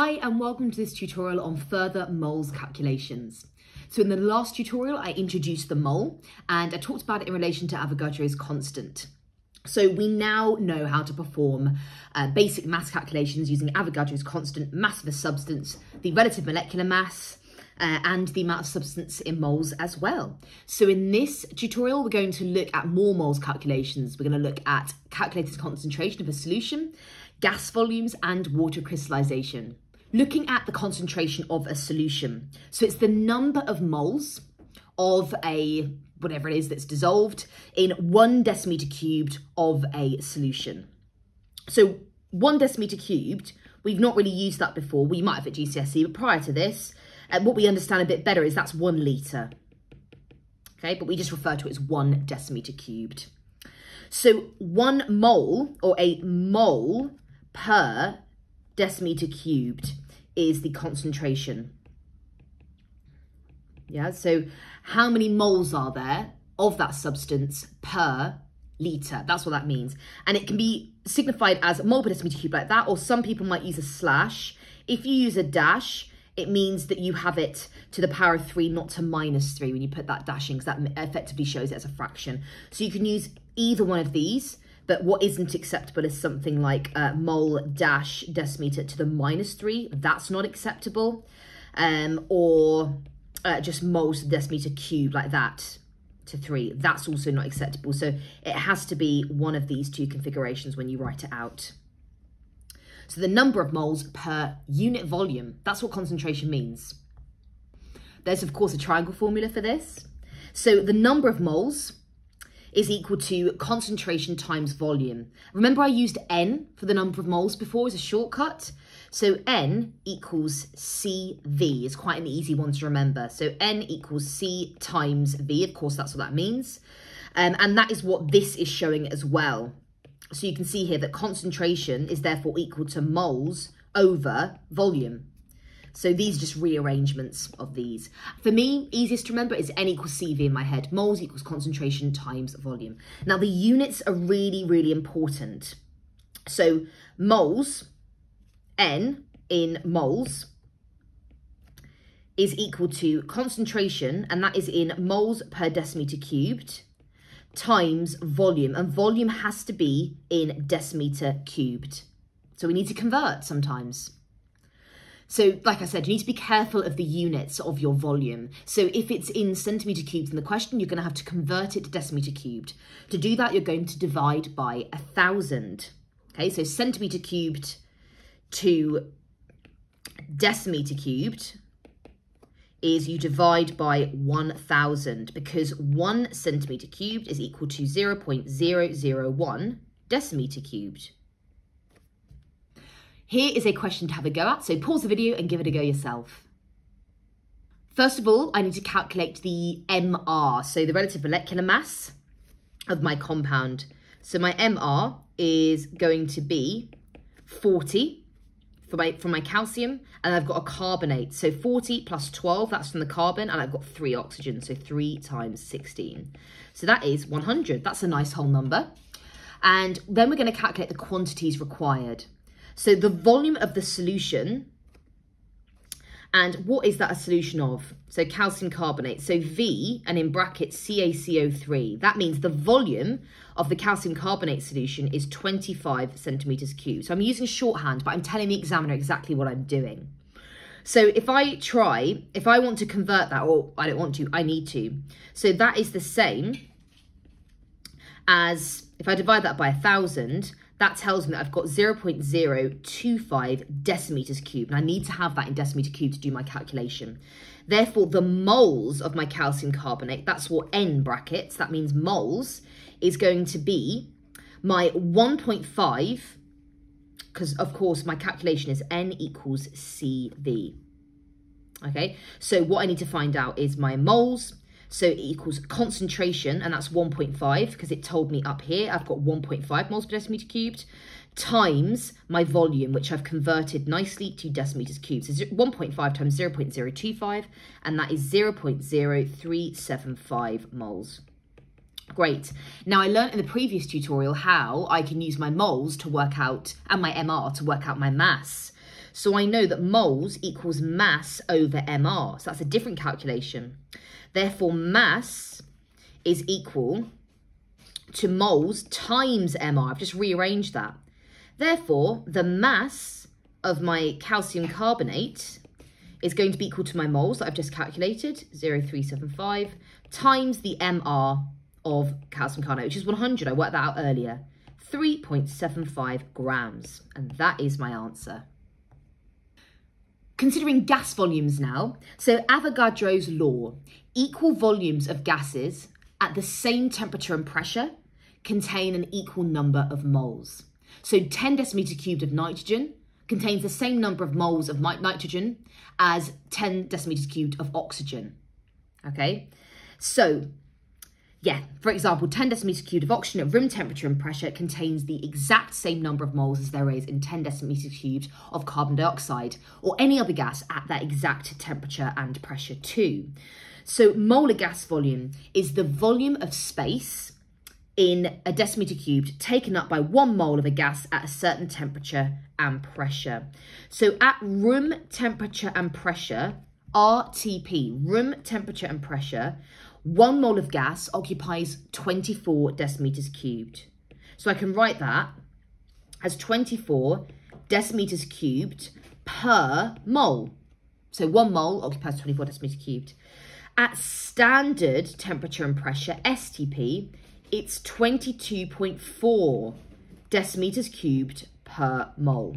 Hi and welcome to this tutorial on further moles calculations. So in the last tutorial I introduced the mole and I talked about it in relation to Avogadro's constant. So we now know how to perform uh, basic mass calculations using Avogadro's constant, mass of a substance, the relative molecular mass, uh, and the amount of substance in moles as well. So in this tutorial, we're going to look at more moles calculations. We're going to look at calculated concentration of a solution, gas volumes, and water crystallization. Looking at the concentration of a solution. So it's the number of moles of a whatever it is that's dissolved in one decimeter cubed of a solution. So one decimeter cubed, we've not really used that before. We might have at GCSE, but prior to this, uh, what we understand a bit better is that's one litre. Okay, but we just refer to it as one decimeter cubed. So one mole or a mole per decimeter cubed is the concentration. Yeah, so how many moles are there of that substance per litre? That's what that means. And it can be signified as mole per decimeter cube like that, or some people might use a slash. If you use a dash, it means that you have it to the power of three, not to minus three when you put that dash in, because that effectively shows it as a fraction. So you can use either one of these, but what isn't acceptable is something like uh, mole dash decimeter to the minus three. That's not acceptable. Um, or uh, just moles to decimeter cube like that to three. That's also not acceptable. So it has to be one of these two configurations when you write it out. So the number of moles per unit volume, that's what concentration means. There's of course a triangle formula for this. So the number of moles is equal to concentration times volume. Remember I used N for the number of moles before as a shortcut? So N equals CV is quite an easy one to remember. So N equals C times V, of course that's what that means. Um, and that is what this is showing as well. So you can see here that concentration is therefore equal to moles over volume. So these are just rearrangements of these. For me, easiest to remember is N equals CV in my head. Moles equals concentration times volume. Now the units are really, really important. So moles, N in moles, is equal to concentration, and that is in moles per decimeter cubed, times volume. And volume has to be in decimeter cubed. So we need to convert sometimes. So, like I said, you need to be careful of the units of your volume. So if it's in centimetre cubed in the question, you're going to have to convert it to decimetre cubed. To do that, you're going to divide by a thousand. Okay, so centimetre cubed to decimetre cubed is you divide by 1,000 because 1 centimetre cubed is equal to 0 0.001 decimetre cubed. Here is a question to have a go at, so pause the video and give it a go yourself. First of all, I need to calculate the MR, so the relative molecular mass of my compound. So my MR is going to be 40 for my, for my calcium, and I've got a carbonate. So 40 plus 12, that's from the carbon, and I've got three oxygen, so three times 16. So that is 100. That's a nice whole number. And then we're going to calculate the quantities required. So the volume of the solution, and what is that a solution of? So calcium carbonate. So V, and in brackets CaCO3. That means the volume of the calcium carbonate solution is 25 centimetres cubed. So I'm using shorthand, but I'm telling the examiner exactly what I'm doing. So if I try, if I want to convert that, or I don't want to, I need to. So that is the same as, if I divide that by a 1,000, that tells me that I've got 0.025 decimeters cubed. And I need to have that in decimeter cubed to do my calculation. Therefore, the moles of my calcium carbonate, that's what N brackets, that means moles, is going to be my 1.5, because of course my calculation is N equals CV. Okay, so what I need to find out is my moles, so it equals concentration, and that's 1.5 because it told me up here I've got 1.5 moles per decimeter cubed times my volume, which I've converted nicely to decimeters cubed. So 1.5 times 0 0.025, and that is 0 0.0375 moles. Great. Now I learned in the previous tutorial how I can use my moles to work out, and my MR to work out my mass. So I know that moles equals mass over MR. So that's a different calculation. Therefore, mass is equal to moles times MR. I've just rearranged that. Therefore, the mass of my calcium carbonate is going to be equal to my moles that I've just calculated, 0.375, times the MR of calcium carbonate, which is 100. I worked that out earlier. 3.75 grams. And that is my answer. Considering gas volumes now, so Avogadro's law, equal volumes of gases at the same temperature and pressure contain an equal number of moles. So 10 decimeter cubed of nitrogen contains the same number of moles of nitrogen as 10 decimeters cubed of oxygen. Okay, so yeah, for example, 10 decimeters cubed of oxygen at room temperature and pressure contains the exact same number of moles as there is in 10 decimeters cubed of carbon dioxide or any other gas at that exact temperature and pressure too. So molar gas volume is the volume of space in a decimeter cubed taken up by one mole of a gas at a certain temperature and pressure. So at room temperature and pressure, RTP, room temperature and pressure, one mole of gas occupies 24 decimeters cubed. So I can write that as 24 decimeters cubed per mole. So one mole occupies 24 decimeters cubed. At standard temperature and pressure, STP, it's 22.4 decimeters cubed per mole.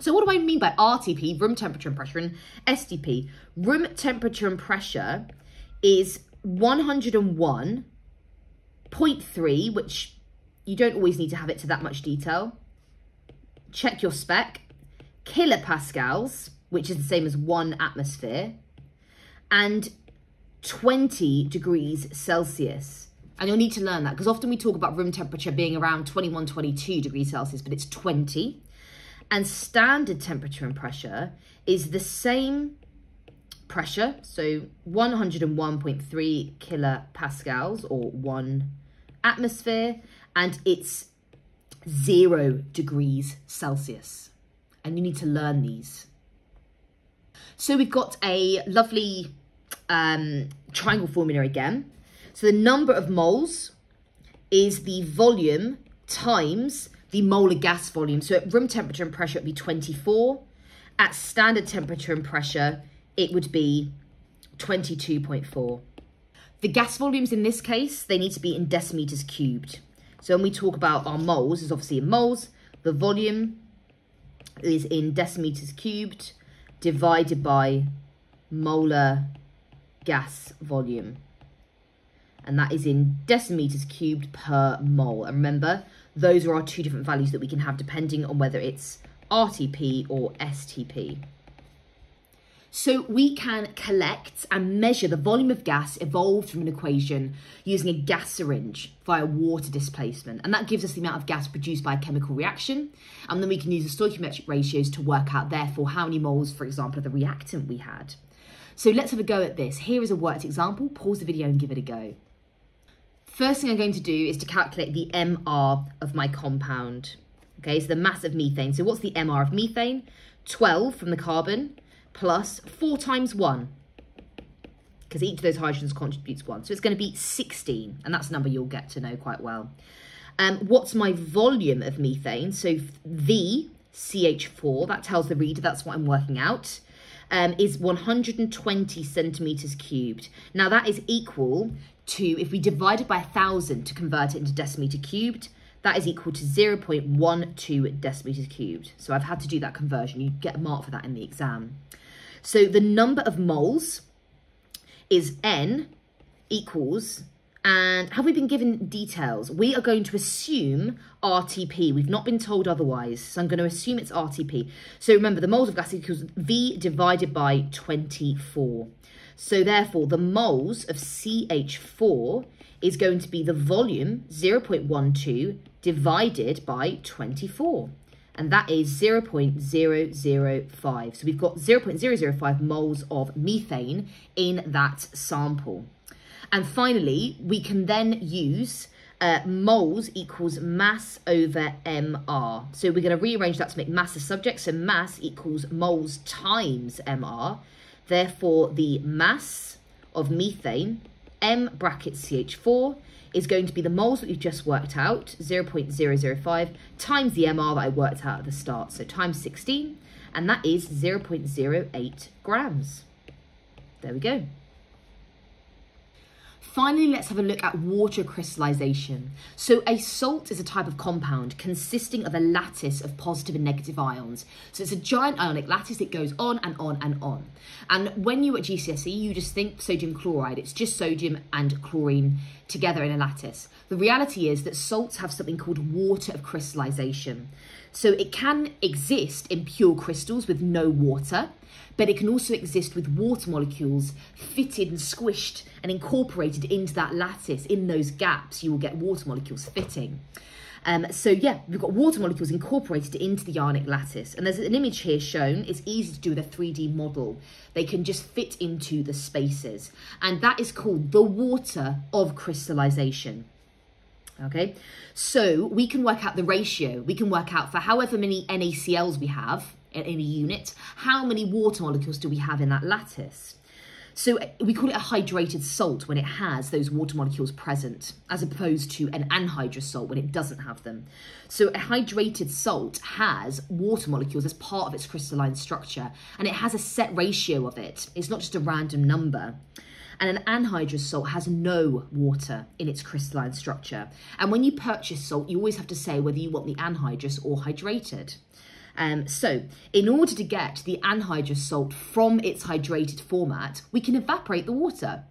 So what do I mean by RTP, room temperature and pressure, and STP? Room temperature and pressure is 101.3, which you don't always need to have it to that much detail. Check your spec. Kilopascals, which is the same as one atmosphere, and 20 degrees Celsius. And you'll need to learn that because often we talk about room temperature being around 21, 22 degrees Celsius, but it's 20. And standard temperature and pressure is the same pressure, so 101.3 kilopascals or one atmosphere, and it's zero degrees Celsius. And you need to learn these. So we've got a lovely um, triangle formula again. So the number of moles is the volume times the molar gas volume. So at room temperature and pressure, it'd be 24. At standard temperature and pressure, it would be 22.4. The gas volumes in this case, they need to be in decimeters cubed. So when we talk about our moles, it's obviously in moles. The volume is in decimeters cubed divided by molar gas volume. And that is in decimeters cubed per mole. And remember, those are our two different values that we can have depending on whether it's RTP or STP. So we can collect and measure the volume of gas evolved from an equation using a gas syringe via water displacement. And that gives us the amount of gas produced by a chemical reaction. And then we can use the stoichiometric ratios to work out, therefore, how many moles, for example, of the reactant we had. So let's have a go at this. Here is a worked example. Pause the video and give it a go. First thing I'm going to do is to calculate the MR of my compound. Okay, so the mass of methane. So what's the MR of methane? 12 from the carbon plus 4 times 1. Because each of those hydrogens contributes 1. So it's going to be 16. And that's a number you'll get to know quite well. Um, what's my volume of methane? So V, CH4, that tells the reader that's what I'm working out um, is 120 centimetres cubed. Now that is equal to, if we divide it by 1,000 to convert it into decimetre cubed, that is equal to 0.12 decimeters cubed. So I've had to do that conversion. You get a mark for that in the exam. So the number of moles is N equals and have we been given details? We are going to assume RTP. We've not been told otherwise. So I'm going to assume it's RTP. So remember, the moles of gas equals V divided by 24. So therefore, the moles of CH4 is going to be the volume, 0.12, divided by 24. And that is 0.005. So we've got 0.005 moles of methane in that sample. And finally, we can then use uh, moles equals mass over mr. So we're going to rearrange that to make mass the subject. So mass equals moles times mr. Therefore, the mass of methane, m bracket CH4, is going to be the moles that we've just worked out, 0.005, times the mr that I worked out at the start. So times 16, and that is 0.08 grams. There we go. Finally, let's have a look at water crystallization. So a salt is a type of compound consisting of a lattice of positive and negative ions. So it's a giant ionic lattice that goes on and on and on. And when you at GCSE, you just think sodium chloride. It's just sodium and chlorine together in a lattice. The reality is that salts have something called water of crystallization. So it can exist in pure crystals with no water, but it can also exist with water molecules fitted and squished and incorporated into that lattice. In those gaps, you will get water molecules fitting. Um, so yeah, we've got water molecules incorporated into the ionic lattice. And there's an image here shown. It's easy to do with a 3D model. They can just fit into the spaces. And that is called the water of crystallization. Okay, so we can work out the ratio. We can work out for however many NaCl's we have in, a unit, how many water molecules do we have in that lattice? So uh, we call it a hydrated salt when it has those water molecules present, as opposed to an anhydrous salt when it doesn't have them. So a hydrated salt has water molecules as part of its crystalline structure, and it has a set ratio of it. It's not just a random number. And an anhydrous salt has no water in its crystalline structure. And when you purchase salt, you always have to say whether you want the anhydrous or hydrated. Um, so, in order to get the anhydrous salt from its hydrated format, we can evaporate the water.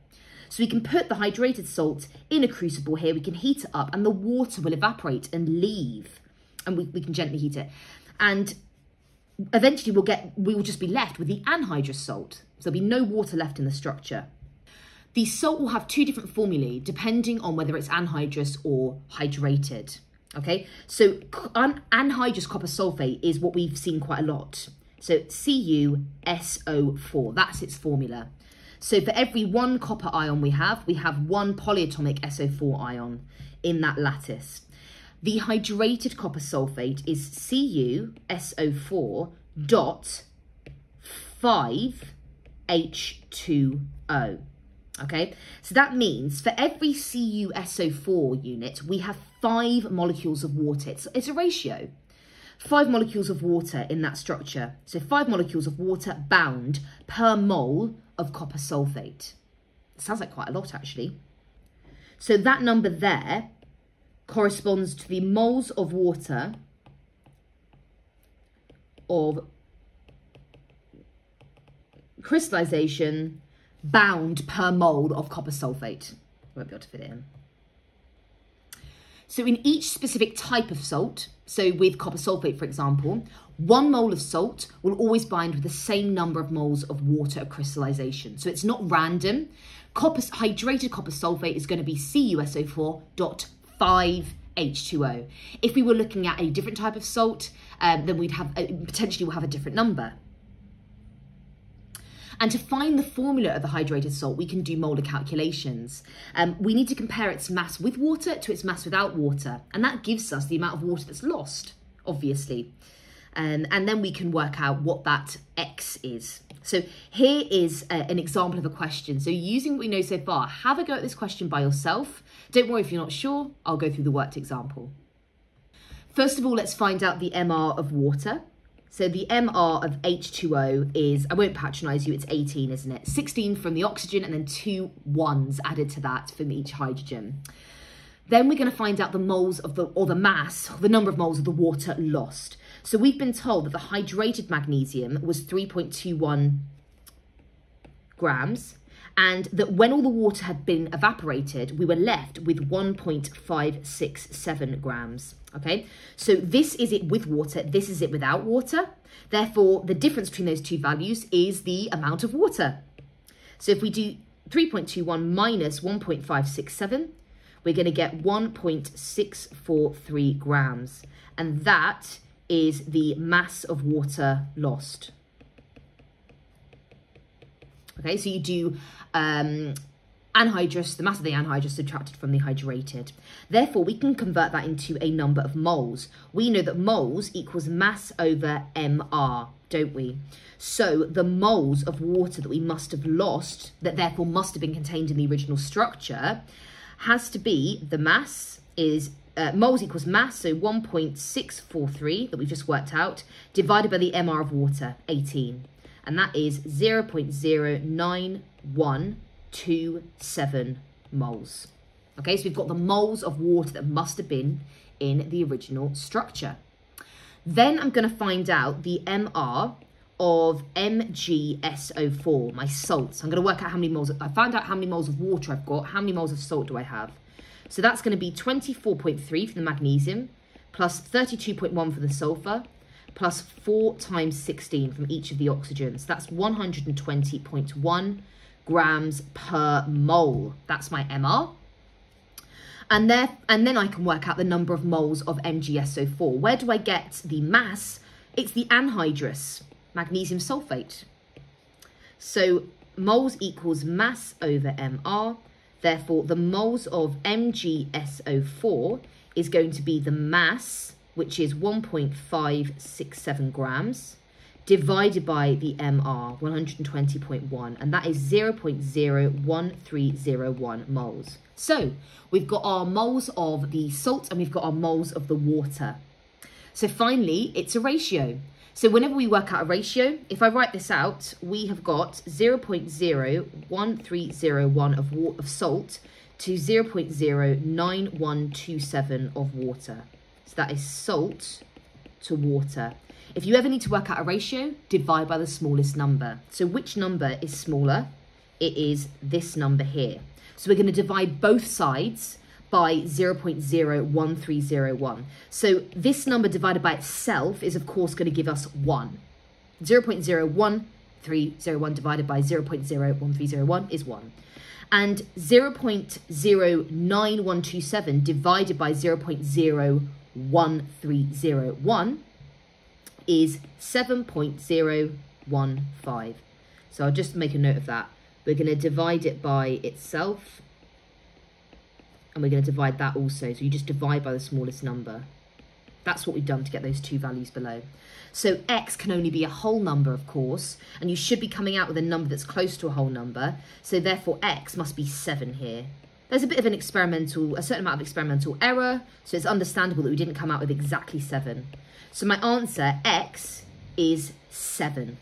So we can put the hydrated salt in a crucible here, we can heat it up, and the water will evaporate and leave. And we, we can gently heat it. And eventually we'll get we will just be left with the anhydrous salt. So there'll be no water left in the structure. The salt will have two different formulae depending on whether it's anhydrous or hydrated. Okay, so anhydrous copper sulfate is what we've seen quite a lot. So CuSO4, that's its formula. So for every one copper ion we have, we have one polyatomic SO4 ion in that lattice. The hydrated copper sulfate is CuSO4 dot 5H2O. Okay, so that means for every CuSO4 unit, we have five molecules of water. It's, it's a ratio. Five molecules of water in that structure. So five molecules of water bound per mole of copper sulfate. Sounds like quite a lot, actually. So that number there corresponds to the moles of water of crystallization bound per mole of copper sulfate. Won't be able to fit it in. So in each specific type of salt, so with copper sulfate, for example, one mole of salt will always bind with the same number of moles of water of crystallization. So it's not random. Copper, hydrated copper sulfate is going to be CuSO4.5H2O. If we were looking at a different type of salt, um, then we'd have uh, potentially we'll have a different number. And to find the formula of the hydrated salt, we can do molar calculations. Um, we need to compare its mass with water to its mass without water. And that gives us the amount of water that's lost, obviously. Um, and then we can work out what that X is. So here is a, an example of a question. So using what we know so far, have a go at this question by yourself. Don't worry if you're not sure, I'll go through the worked example. First of all, let's find out the MR of water. So the MR of H2O is, I won't patronise you, it's 18, isn't it? 16 from the oxygen and then two ones added to that from each hydrogen. Then we're going to find out the moles of the, or the mass, the number of moles of the water lost. So we've been told that the hydrated magnesium was 3.21 grams and that when all the water had been evaporated, we were left with 1.567 grams. Okay, so this is it with water, this is it without water. Therefore, the difference between those two values is the amount of water. So if we do 3.21 minus 1.567, we're going to get 1.643 grams. And that is the mass of water lost. Okay, so you do um, anhydrous, the mass of the anhydrous subtracted from the hydrated. Therefore, we can convert that into a number of moles. We know that moles equals mass over mR, don't we? So the moles of water that we must have lost, that therefore must have been contained in the original structure, has to be the mass is uh, moles equals mass, so 1.643 that we've just worked out, divided by the MR of water, 18. And that is 0.09127 moles. Okay, so we've got the moles of water that must have been in the original structure. Then I'm going to find out the MR of MgSO4, my salts. I'm going to work out how many moles, I found out how many moles of water I've got, how many moles of salt do I have? So that's going to be 24.3 for the magnesium, plus 32.1 for the sulfur, plus 4 times 16 from each of the oxygens. That's 120.1 grams per mole. That's my MR. And, there, and then I can work out the number of moles of MgSO4. Where do I get the mass? It's the anhydrous, magnesium sulfate. So moles equals mass over MR. Therefore, the moles of MgSO4 is going to be the mass, which is 1.567 grams, divided by the MR, 120.1, and that is 0.01301 moles. So we've got our moles of the salt and we've got our moles of the water. So finally, it's a ratio. So whenever we work out a ratio, if I write this out, we have got 0.01301 of, of salt to 0.09127 of water. So that is salt to water. If you ever need to work out a ratio, divide by the smallest number. So which number is smaller? It is this number here. So we're going to divide both sides by 0.01301. So this number divided by itself is of course going to give us 1. 0.01301 divided by 0.01301 is 1. And 0.09127 divided by 0.01301 is 7.015. So I'll just make a note of that. We're going to divide it by itself and we're going to divide that also. So you just divide by the smallest number. That's what we've done to get those two values below. So x can only be a whole number, of course, and you should be coming out with a number that's close to a whole number. So therefore x must be 7 here. There's a bit of an experimental, a certain amount of experimental error, so it's understandable that we didn't come out with exactly 7. So my answer, x, is 7.